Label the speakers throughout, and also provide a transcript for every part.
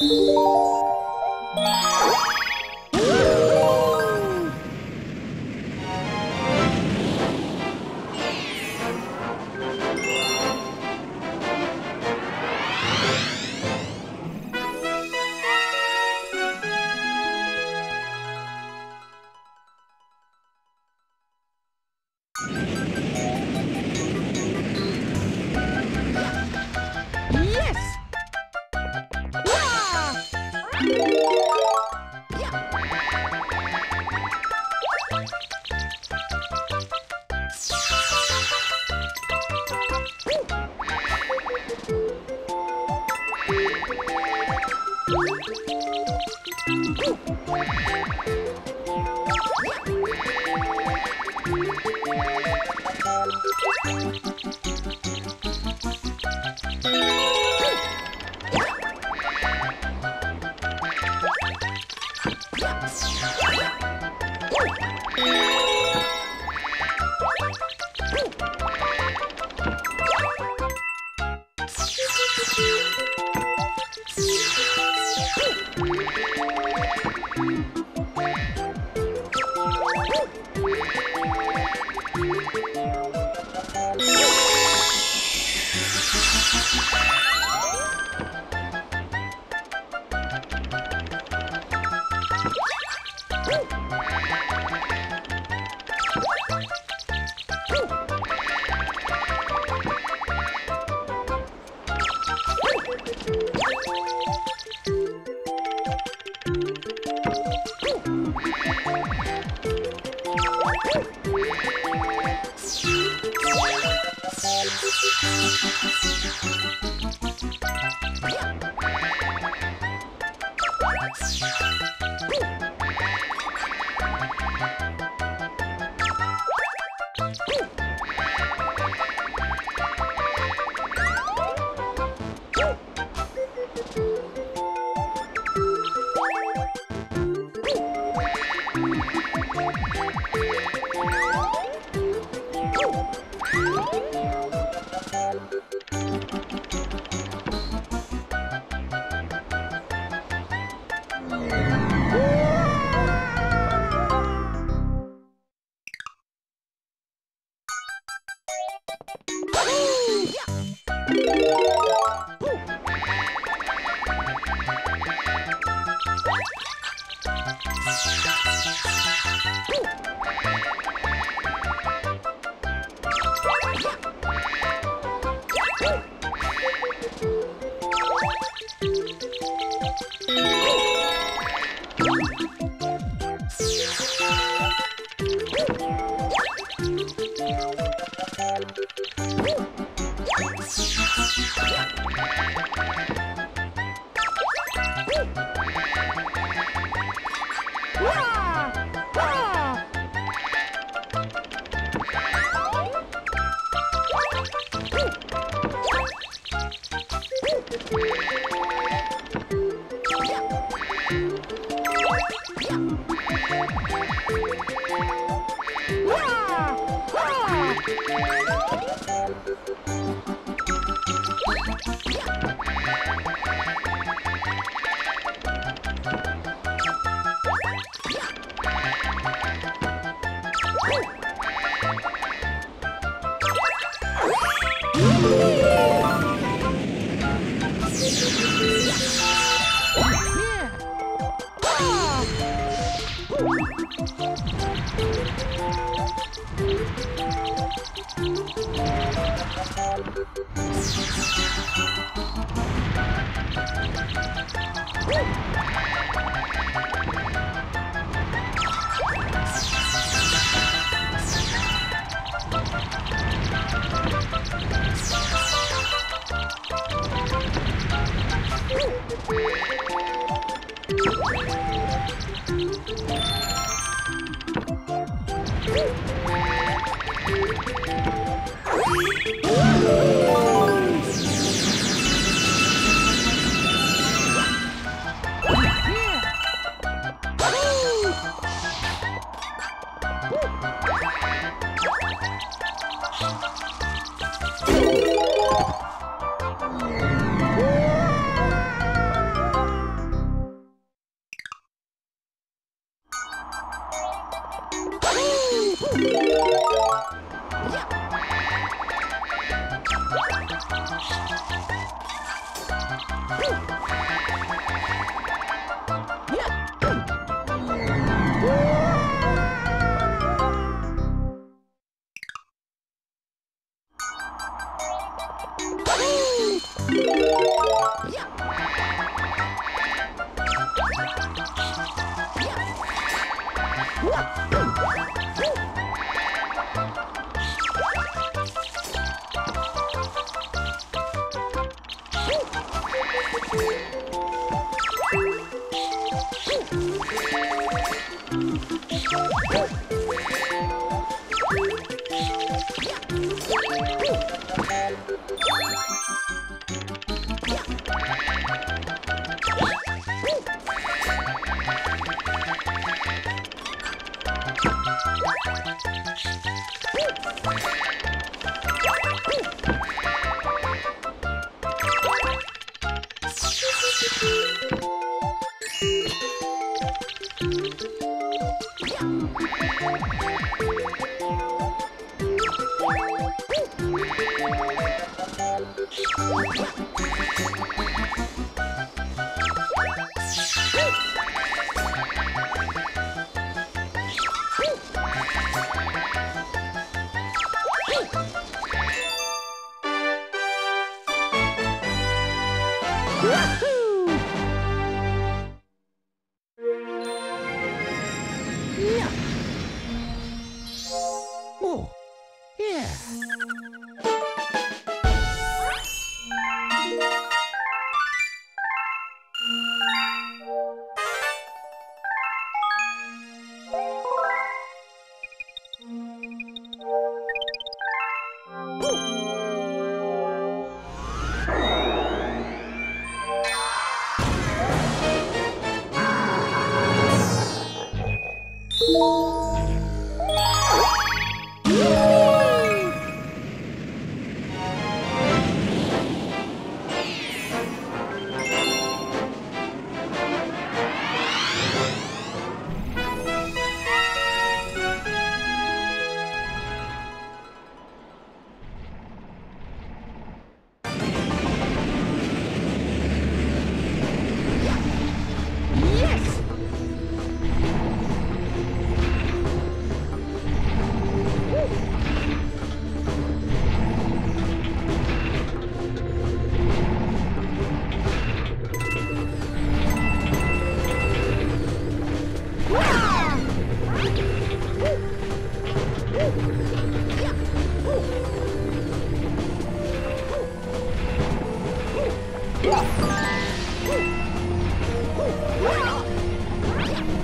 Speaker 1: Música Ooh. Música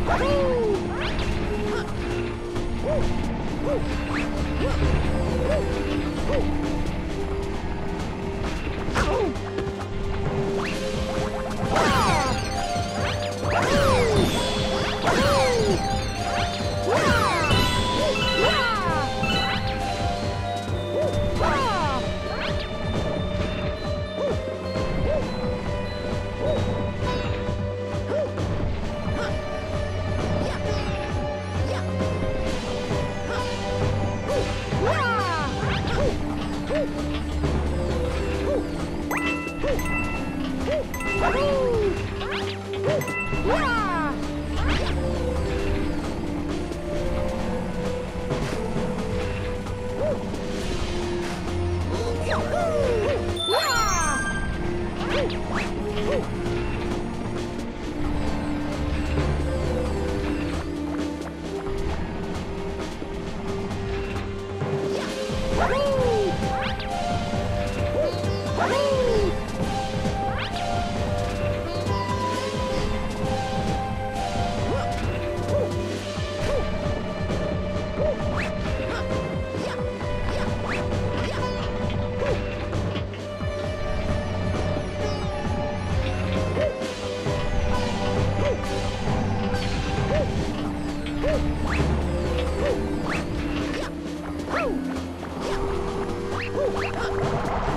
Speaker 1: Woo! Ha ha ha!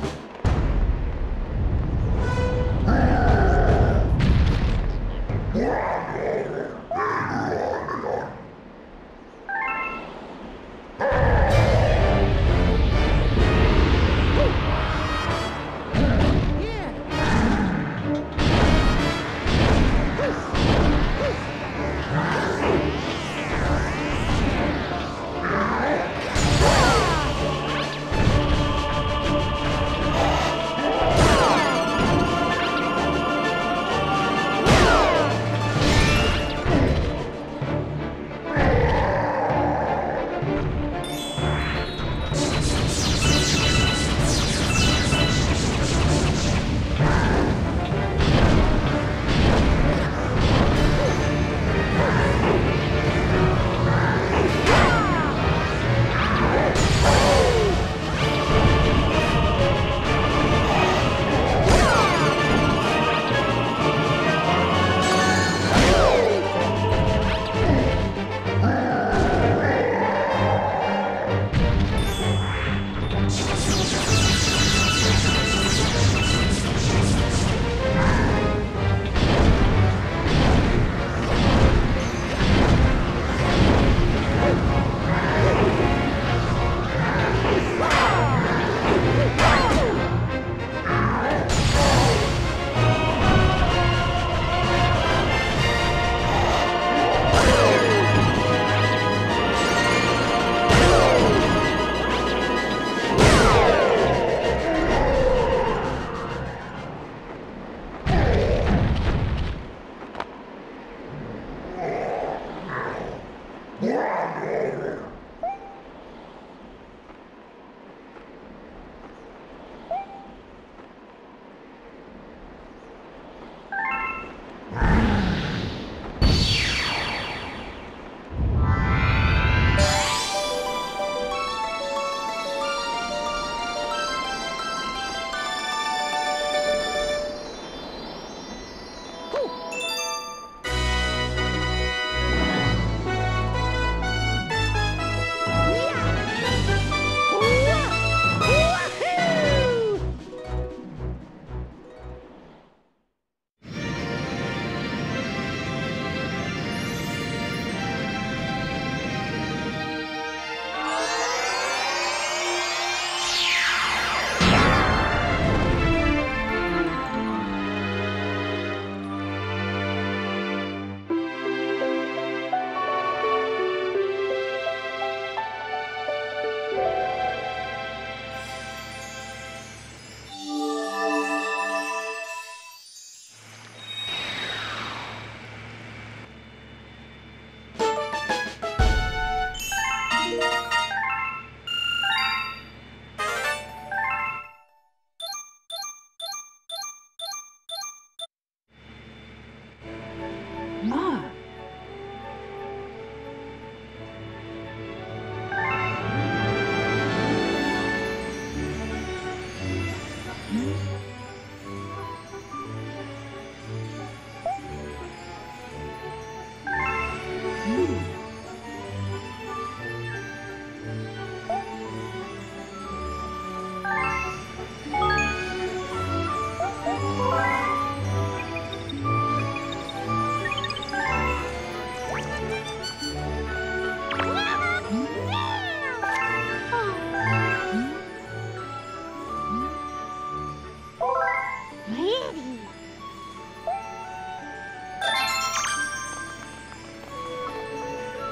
Speaker 1: Thank you.